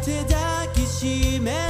て抱きしめる